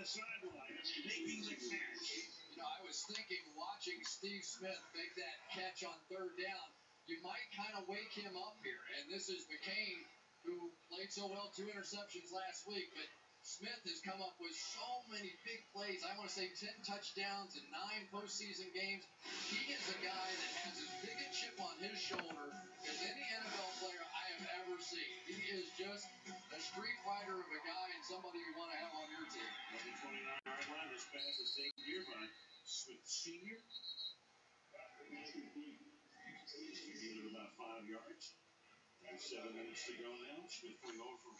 the sideline, making the catch. You know, I was thinking watching Steve Smith make that catch on third down, you might kind of wake him up here. And this is McCain, who played so well, two interceptions last week, but Smith has come up with so many big plays. I want to say 10 touchdowns in nine postseason games. He is a guy that has as big a chip on his shoulder as any NFL player I have ever seen. He is just a street fighter of a guy and somebody you want to have on your team. Pass is taken here by Smith Sr. Of about five yards. Seven minutes to go now. Smith coming over from.